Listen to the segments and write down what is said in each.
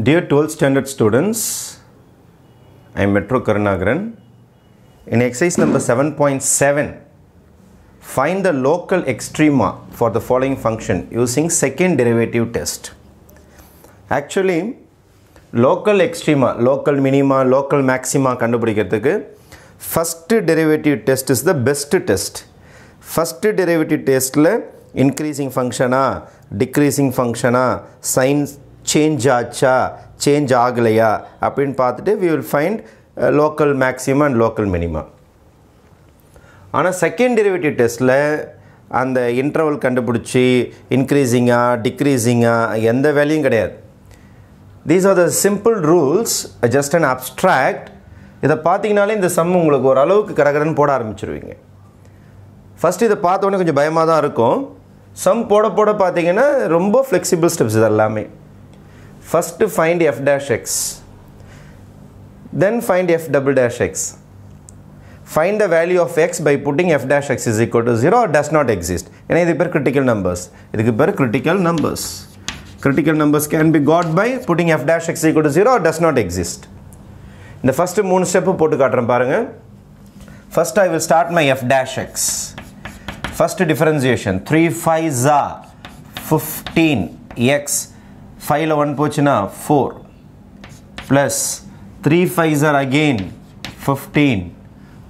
Dear 12th standard students, I am Metro Karunagaran. In exercise number 7.7, find the local extrema for the following function using second derivative test. Actually, local extrema, local minima, local maxima கண்டுபிடிக்கிறதுக்கு first derivative test is the best test. First derivative testல increasing functionா decreasing functionா sign change ஆச்சா change ஆகலையா அப்படின்னு பார்த்துட்டு we will find local maximum and local minimum ஆனால் second derivative டெஸ்ட்டில் அந்த இன்டர்வல் கண்டுபிடிச்சி இன்க்ரீஸிங்காக டிக்ரீஸிங்காக எந்த வேலையும் கிடையாது. These are the simple rules just and abstract இதை பார்த்தீங்கனாலே இந்த சம் உங்களுக்கு ஓரளவுக்கு கடகடன்னு போட ஆரம்பிச்சிருவீங்க. ஃபஸ்ட் இதை பார்த்தோன்னே கொஞ்சம் பயமாக தான் இருக்கும். சம் போட போட பார்த்தீங்கன்னா ரொம்ப ஃப்ளெக்சிபிள் ஸ்டெப்ஸ் இது எல்லாமே. first find F dash X then find F double dash X find the value of X by putting F dash X is equal to zero does not exist ஏன்னா இது பேர் critical numbers இதுக்கு பேர் critical numbers critical numbers can be got by putting F dash X equal to zero does not exist இந்த first மூணு step போட்டு காட்டுறேன் பாருங்கள் first I will start my F dash X first differentiation three five Jha fifteen X ஃபைவ்ல one போச்சுன்னா four plus three five are again fifteen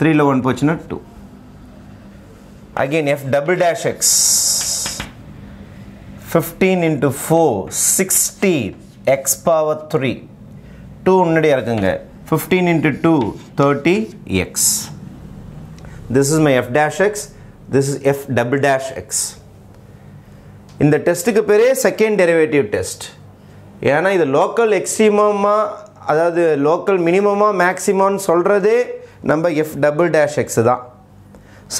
த்ரீல one போச்சுன்னா two again F double dash X fifteen into four sixty X power three two முன்னாடியே இருக்குங்க. Fifteen into two thirty X this is my F dash X this is F double dash X இந்த டெஸ்ட்டுக்கு பேரே second derivative test ஏன்னா இது local எக்ஸ்ட்ரீமமாக அதாவது local மினிமமாக மேக்ஸிமம்னு சொல்கிறதே நம்ம எஃப் டபுள் டேஷ் எக்ஸ் தான்.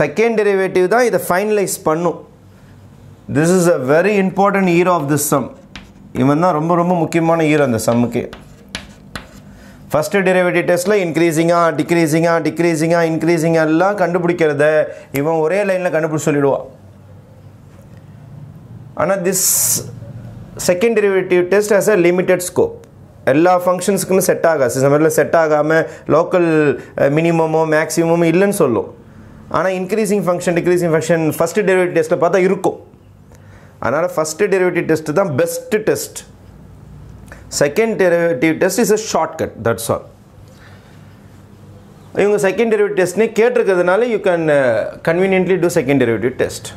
செகண்ட் டெரிவேட்டிவ் தான் இதை ஃபைனலைஸ் பண்ணும். This is a very important hero of this sum இவன் தான் ரொம்ப ரொம்ப முக்கியமான ஹீரோ அந்த சம்முக்கு ஃபஸ்ட்டு டெரிவேட்டிவ் டெஸ்ட்டில் இன்க்ரீஸிங்காக டிக்ரீஸிங்காக டிக்ரீஸிங்காக இன்க்ரீஸிங்காக எல்லாம் கண்டுபிடிக்கிறத இவன் ஒரே லைனில் கண்டுபிடிச்சி சொல்லிடுவான். ஆனால் this second derivative test has a limited scope எல்லா ஃபங்க்ஷன்ஸுக்குமே செட் ஆகாது. சில மாதிரில செட் ஆகாமல் லோக்கல் மினிமமோ மேக்ஸிமமோ இல்லைன்னு சொல்லும். ஆனால் increasing function decreasing function first derivative டெஸ்ட்டில் பார்த்தா இருக்கும். அதனால் ஃபஸ்ட்டு டெரிவேட்டிவ் டெஸ்ட்டு தான் best test second derivative test is a shortcut that's all இவங்க செகண்ட் டெரிவேட்டிவ் டெஸ்ட்னே கேட்டிருக்கிறதுனால you can conveniently do second derivative test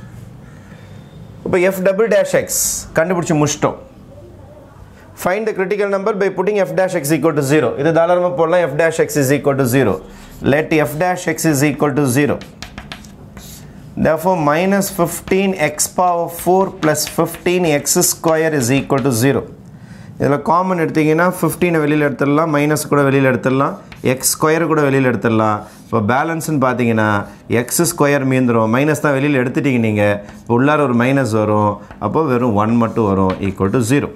இப்போ எஃப் டபுள் டேஷ் எக்ஸ் கண்டுபிடிச்சி முடிச்சிட்டோம். Find the critical number by putting F dash X equal to zero இது தாராளமாக போடலாம். F dash X is equal to zero let F dash X is equal to zero therefore minus 15x power 4 plus 15x square is equal to 0 இதில் common எடுத்தீங்கன்னா ஃபிஃப்டீனை வெளியில் எடுத்துடலாம் minus கூட வெளியில் எடுத்துடலாம் எக்ஸ் ஸ்கொயர் கூட வெளியில் எடுத்துடலாம். இப்போ பேலன்ஸ்னு பார்த்தீங்கன்னா எக்ஸ் ஸ்கொயர் மீந்துடும் மைனஸ் தான் வெளியில் எடுத்துட்டீங்க நீங்கள் இப்போ உள்ளார ஒரு மைனஸ் வரும். அப்போ வெறும் ஒன் மட்டும் வரும் ஈக்குவல் டு ஜீரோ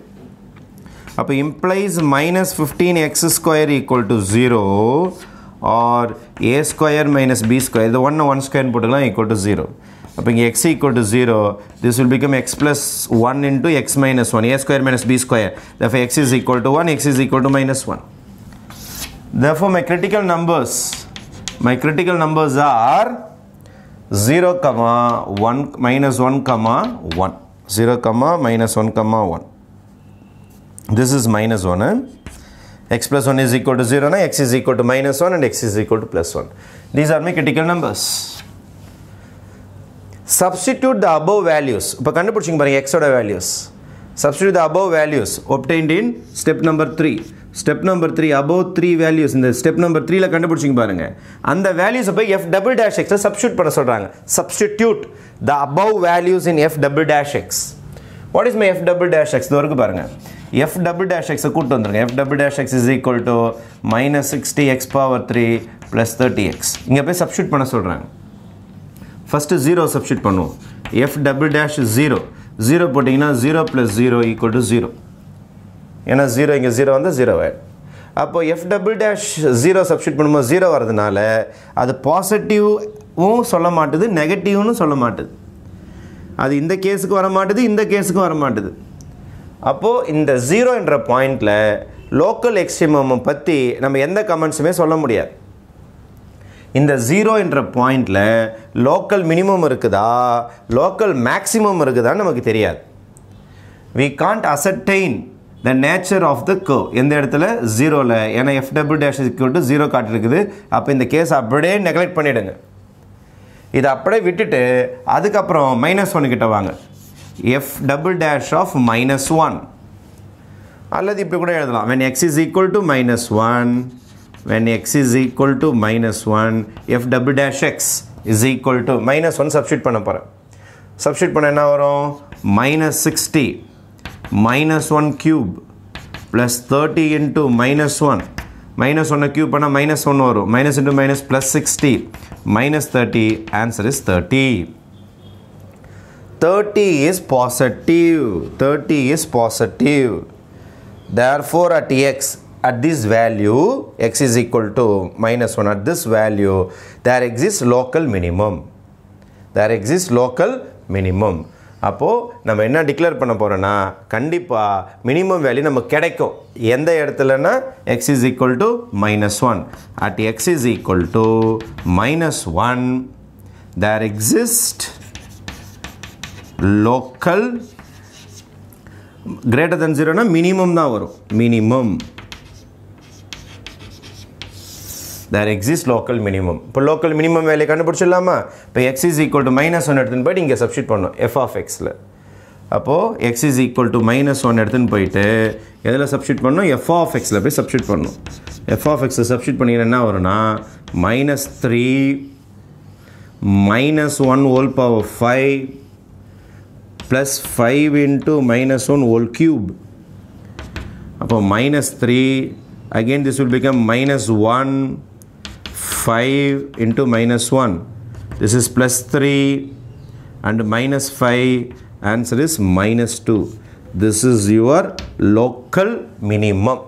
அப்போ implies minus fifteen X square equal to zero or A square minus B square இது ஒன்று ஒன் ஸ்கொயர் போட்டுக்கலாம் ஈக்குவல் டு ஜீரோ அப்போ இங்கே X equal to zero this will become X plus one into X minus one A square minus B square therefore X is equal to one X is equal to minus one therefore my critical numbers my critical numbers are 0 comma 1 minus 1 comma 1 0 comma minus 1 comma 1 this is minus 1 eh? x plus 1 is equal to 0 na x is equal to minus 1 and x is equal to plus 1 these are my critical numbers Substitute the above values இப்போ கண்டுபிடிச்சிங்க பாருங்க x ஓட values substitute the above values obtained in step number 3 step number 3 above 3 values இந்த step number 3ல கண்டுபிடிச்சிங்க பாருங்க அந்த values போய் f double dash x substitute பண்ண சொல்றாங்க substitute the above values in f double dash x what is my f double dash x இது வரைக்கும் பாருங்க f double dash x கூட்டு வந்துருங்க f double dash x is equal to minus 60 x power 3 plus 30 x இங்க போய் substitute பண்ண சொல்றாங்க first zero substitute பண்ணுவோம் F double dash zero zero போட்டிங்கன்னா zero plus zero equal to zero ஏன்னா zero இங்கே ஜீரோ வந்து ஜீரோ ஆயிடும். அப்போ F double dash zero substitute பண்ணும்போது ஜீரோ வரதுனால அது பாசிட்டிவும் சொல்ல மாட்டுது நெகட்டிவ்னு சொல்ல மாட்டுது. அது இந்த கேஸுக்கு வர மாட்டுது இந்த கேஸுக்கும் வர மாட்டுது. அப்போது இந்த ஜீரோ என்ற பாயிண்டில் லோக்கல் எக்ஸ்ட்ரீமம் பற்றி நம்ம எந்த கமெண்ட்ஸுமே சொல்ல முடியாது. இந்த ஜீரோ என்ற பாயிண்டில் லோக்கல் மினிமம் இருக்குதா? லோக்கல் மேக்ஸிமம் இருக்குதான்னு நமக்கு தெரியாது. We can't ascertain the nature of the go எந்த இடத்துல? ஜீரோவில் ஏன்னா F double dash equal to zero காட்டிருக்குது. அப்போ இந்த கேஸ் அப்படியே நெக்லெக்ட் பண்ணிவிடுங்க இதை அப்படியே விட்டுட்டு அதுக்கப்புறம் மைனஸ் ஒன் கிட்ட வாங்க. F double dash of minus one அல்லது இப்படி கூட எழுதலாம். When X is equal to minus one when x is equal to minus 1 f double dash x is equal to minus 1 substitute பண்ண போகிறேன் substitute பண்ண என்ன வரும் minus 60 minus 1 cube plus 30 into minus 1 minus 1 cube பண்ணால் minus 1 வரும் minus into minus plus 60 minus 30 answer is 30 30 is positive 30 is positive therefore at x at this value x is equal to minus 1 at this value there exists local minimum. There exists local minimum. அப்போது நம்ம என்ன declare பண்ண போகிறோன்னா கண்டிப்பாக minimum value நம்ம கிடைக்கும். எந்த இடத்துலனா X is equal to minus one at X is equal to minus one there exist local greater than ஜீரோனா minimum தான் வரும். Minimum there exist local minimum இப்போ லோக்கல் மினிமம் வேலையை கண்டுபிடிச்சிடலாமா? இப்போ X is equal to minus one எடுத்துன்னு போயிட்டு இங்கே substitute பண்ணணும். எஃப் ஆஃப் எக்ஸில் அப்போது X is equal to minus one எடுத்துன்னு போயிட்டு எதில் சப்ஸ்டியூட் பண்ணணும்? எஃப் ஆஃப் எக்ஸில் போய் சப்ஸ்டியூட் பண்ணணும். எஃப் ஆஃப் எக்ஸை சப்ஸ்டியூட் பண்ணிங்கன்னா என்ன வரும்னா minus three minus one whole power five plus 5 into minus 1 whole cube அப்போ minus three again this will become minus 1 5 into minus 1 this is plus 3 and minus 5 answer is minus 2 this is your local minimum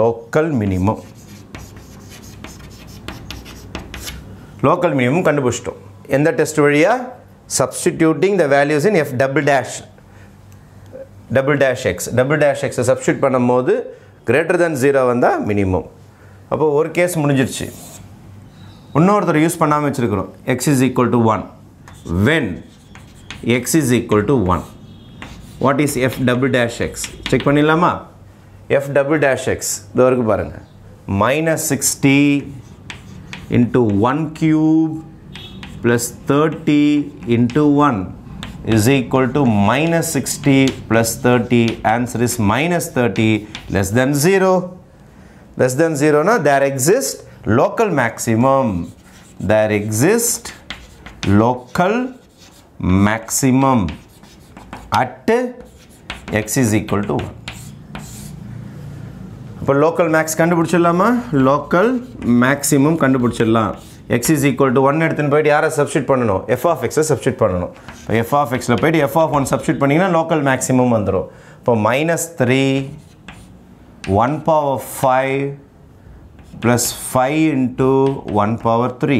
local minimum local minimum கண்டுபிடிச்சிட்டோம் எந்த test வழியா substituting the values in f double dash double dash x double dash x substitute பண்ணும்போது greater than 0 வந்தால் minimum அப்போ ஒரு case முடிஞ்சிருச்சு இன்னொருத்தர் use பண்ணாமல் வச்சுருக்கிறோம் X is equal to one when X is equal to one what is F double dash X check பண்ணிடலாமா F double dash X இதுவரைக்கும் பாருங்கள் minus sixty into one cube plus thirty into one is equal to minus sixty plus thirty answer is minus thirty less than zero less than ஜீரோனா there exist local maximum. There exists local maximum. At x is equal to 1 இப்போ local max கண்டுபிடிச்சிடலாமா? Local maximum கண்டுபிடிச்சிடலாம். X is equal to one எடுத்துன்னு போயிட்டு யாரை substitute பண்ணணும்? F of எக்ஸை substitute பண்ணணும். இப்போ எஃப் ஆஃப் எக்ஸில் போயிட்டு எஃப் ஆஃப் ஒன் சப்ஸ்டியூட் பண்ணிங்கன்னா லோக்கல் மேக்ஸிமம் வந்துடும் இப்போ minus three one power five plus five into one power three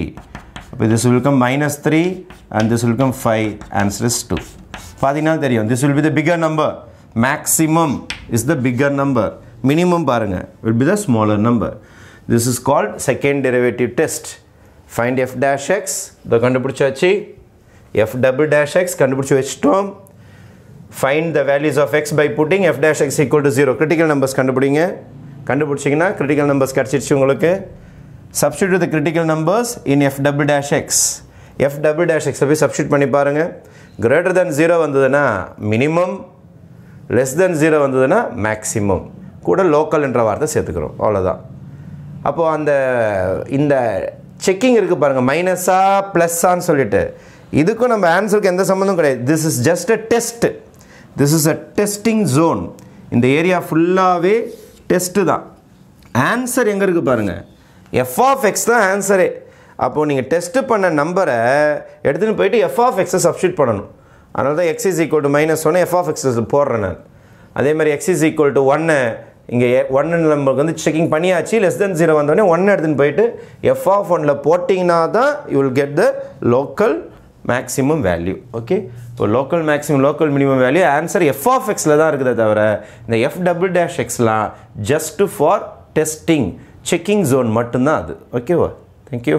அப்போ this will come minus three and this will come five answer is two பார்த்தீங்கன்னா தெரியும். This will be the bigger number maximum is the bigger number minimum பாருங்கள் will be the smaller number this is called second derivative test find F dash X இதை கண்டுபிடிச்சாச்சு. F double dash X கண்டுபிடிச்சி வச்சிட்டோம். Find the values of X by putting F dash X equal to zero critical numbers கண்டுபிடிங்க. கண்டுபிடிச்சிங்கன்னா critical numbers கிடச்சிருச்சு உங்களுக்கு. Substitute the critical numbers in F double dash X F double dash எக்ஸை போய் substitute பண்ணி பாருங்கள் கிரேட்டர் தென் ஜீரோ வந்ததுன்னா minimum less than zero வந்ததுன்னா மேக்ஸிமம் கூட லோக்கல் என்ற வார்த்தை சேர்த்துக்கிறோம். அவ்வளோதான் அப்போது அந்த இந்த செக்கிங் இருக்குது பாருங்கள் மைனஸா ப்ளஸ்ஸான்னு சொல்லிட்டு. இதுக்கும் நம்ம ஆன்சருக்கு எந்த சம்மந்தம் கிடையாது. This is just a test this is a testing zone இந்த ஏரியா ஃபுல்லாகவே டெஸ்ட்டு தான். ஆன்சர் எங்கே இருக்குது பாருங்கள் எஃப் ஆஃப் எக்ஸ் தான் ஆன்சரே அப்போது நீங்கள் டெஸ்ட்டு பண்ண நம்பரை எடுத்துகிட்டு போயிட்டு எஃப் ஆஃப் எக்ஸை சப்ஸ்டியூட் பண்ணணும். அதனால தான் X is equal to minus ஒன்று எஃப் ஆஃப் எக்ஸஸ் போடுறேன் நான். அதே மாதிரி எக்ஸ் இஸ் ஈக்குவல் டு ஒன்று இங்கே ஒன்று நம்மளுக்கு வந்து செக்கிங் பண்ணியாச்சு லெஸ் தென் ஜீரோ வந்தோடனே ஒன்று எடுத்துன்னு போயிட்டு எஃப் ஆஃப் ஒனில் போட்டிங்கன்னா தான் you will get the local maximum value okay இப்போ local maximum local minimum value answer F of எக்ஸில் தான் இருக்குதே தவிர இந்த F double dash எக்ஸ்லாம் just for testing checking zone மட்டும்தான் அது. ஓகேவா தேங்க்யூ